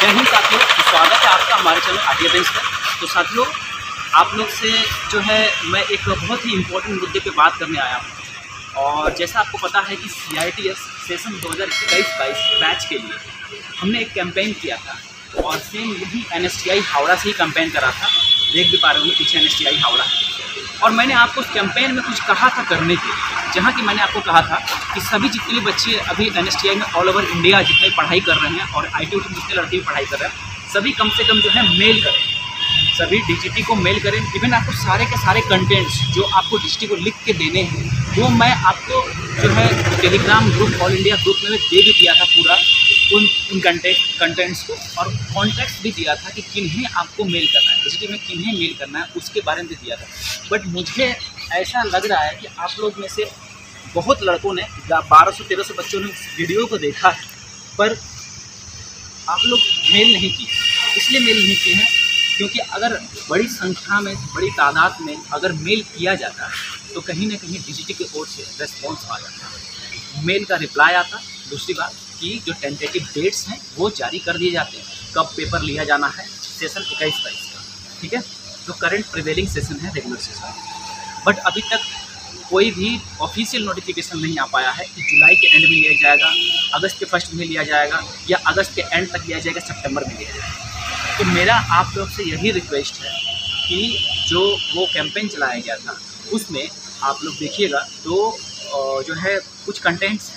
जय हिंद साथियों, स्वागत है आपका हमारे चैनल आइडिया बेंच पर। तो साथियों, आप लोग से जो है, मैं एक बहुत ही इम्पोर्टेंट मुद्दे पे बात करने आया हूँ। और जैसा आपको पता है कि C I T S session दो हज़ार इक्कीस बाईस बैच के लिए हमने एक कैंपेन किया था। और सेम यही N S T I Howrah से ही कैंपेन करा था। देख भी पा रहे होंगे, पीछे N S T I Howrah. और मैंने आपको उस कैंपेन में कुछ कहा था करने के लिए। जहाँ की मैंने आपको कहा था कि सभी जितने भी बच्चे अभी एन में ऑल ओवर इंडिया जितने पढ़ाई कर रहे हैं और आई टी जितने लड़के भी पढ़ाई कर रहे हैं, सभी कम से कम जो है मेल करें। सभी डीजीटी को मेल करें। इवन आपको सारे के सारे कंटेंट्स जो आपको डी को लिख के देने हैं, वो मैं आपको जो है Telegram group all India group में दे भी दिया था पूरा उन उन कंटेंट कंटेंट्स को और कॉन्टेक्ट भी दिया था कि किन्हें आपको मेल करना है। डी में किन्हें मेल करना है, उसके बारे में भी दिया था। बट मुझे ऐसा लग रहा है कि आप लोग में से बहुत लड़कों ने बारह सौ, तेरह सौ बच्चों ने उस वीडियो को देखा पर आप लोग मेल नहीं किए। इसलिए मेल नहीं किए हैं, क्योंकि अगर बड़ी संख्या में, बड़ी तादाद में अगर मेल किया जाता है तो कहीं ना कहीं डिजिटी की ओर से रेस्पॉन्स आ जाता है। मेल का रिप्लाई आता, दूसरी बात कि जो टेंटेटिव डेट्स हैं, वो जारी कर दिए जाते हैं। कब पेपर लिया जाना है सेशन इक्कीस बाईस का, ठीक है? जो करंट प्रिवेलिंग सेशन है रेगुलर सेशन बट अभी तक कोई भी ऑफिशियल नोटिफिकेशन नहीं आ पाया है कि जुलाई के एंड में लिया जाएगा, अगस्त के फ़र्स्ट में लिया जाएगा या अगस्त के एंड तक लिया जाएगा, सितंबर में लिया जाएगा। तो मेरा आप लोग से यही रिक्वेस्ट है कि जो वो कैंपेन चलाया गया था, उसमें आप लोग देखिएगा तो जो है कुछ कंटेंट्स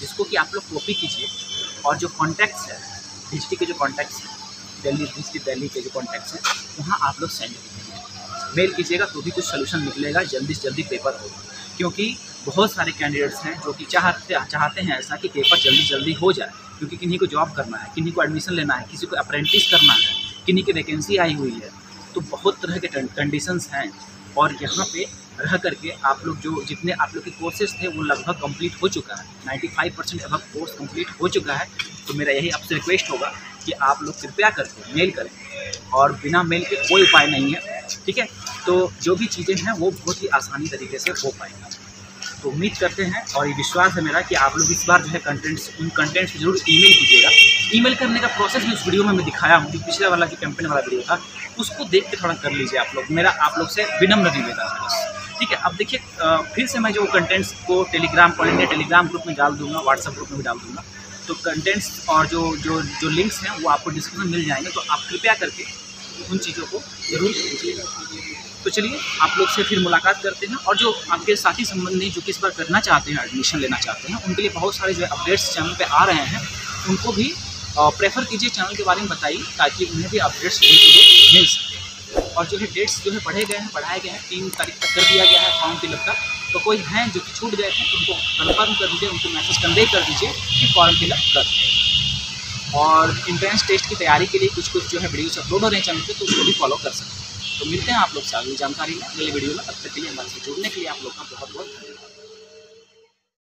जिसको कि आप लोग कॉपी कीजिए और जो कॉन्टैक्ट्स है डिस्ट्रिक्ट के जो कॉन्टैक्ट्स हैं, दिल्ली डिस्ट्रिक्ट दिल्ली के जो कॉन्टैक्ट्स हैं, वहाँ आप लोग सेंड कीजिए। मेल कीजिएगा तो भी कुछ सोल्यूशन निकलेगा, जल्दी से जल्दी पेपर होगा। क्योंकि बहुत सारे कैंडिडेट्स हैं जो कि चाहते चाहते हैं ऐसा कि पेपर जल्दी जल्दी हो जाए, क्योंकि किन्हीं को जॉब करना है, किन्हीं को एडमिशन लेना है, किसी को अप्रेंटिस करना है, किन्हीं की वैकेंसी आई हुई है तो बहुत तरह के कंडीशंस हैं। और यहाँ पे रह करके आप लोग जो जितने आप लोग के कोर्सेज थे, वो लगभग कंप्लीट हो चुका है। 95 परसेंट अब कोर्स कंप्लीट हो चुका है। तो मेरा यही आपसे रिक्वेस्ट होगा कि आप लोग कृपया करके मेल करें। और बिना मेल के कोई उपाय नहीं है। ठीक है? तो जो भी चीज़ें हैं, वो बहुत ही आसानी तरीके से हो पाएँगी। तो उम्मीद करते हैं और ये विश्वास है मेरा कि आप लोग इस बार जो है कंटेंट्स उन कंटेंट्स ज़रूर ईमेल कीजिएगा। ईमेल करने का प्रोसेस भी उस वीडियो में मैं दिखाया हूँ, जो पिछले वाला जो कैंपेन वाला वीडियो था, उसको देख के थोड़ा कर लीजिए आप लोग। मेरा आप लोग से विनम्र निवेदन है बस। ठीक है, अब देखिए फिर से मैं जो कंटेंट्स को टेलीग्राम पर टेलीग्राम ग्रुप में डाल दूँगा व्हाट्सअप ग्रुप में भी डाल दूँगा। तो कंटेंट्स और जो जो जो लिंक्स हैं, वो आपको डिस्क्रिप्शन मिल जाएँगे। तो आप कृपया करके उन चीज़ों को ज़रूर कीजिएगा। तो चलिए आप लोग से फिर मुलाकात करते हैं और जो आपके साथी संबंधी जो किस बार करना चाहते हैं एडमिशन लेना चाहते हैं, उनके लिए बहुत सारे जो अपडेट्स चैनल पे आ रहे हैं, उनको भी प्रेफर कीजिए चैनल के बारे में बताइए, ताकि उन्हें भी अपडेट्स मिल सके और जो है डेट्स जो है पढ़े गए हैं पढ़ाए गए हैं, तीन तारीख तक कर दिया गया है फॉर्म फिलअप का। तो कोई हैं जो कि छूट गए थे उनको कन्फर्म कर दीजिए, उनको मैसेज कन्वे कर दीजिए कि फॉर्म फिलअप कर दें और इंट्रेंस टेस्ट की तैयारी के लिए कुछ कुछ जो है वीडियोस अपलोड हो रहे हैं चैनल पे तो उसको भी फॉलो कर सकते हैं। तो मिलते हैं आप लोग से अगली जानकारी में अगले वीडियो में। तब तक के लिए हमारे से जुड़ने के लिए आप लोग का बहुत बहुत धन्यवाद।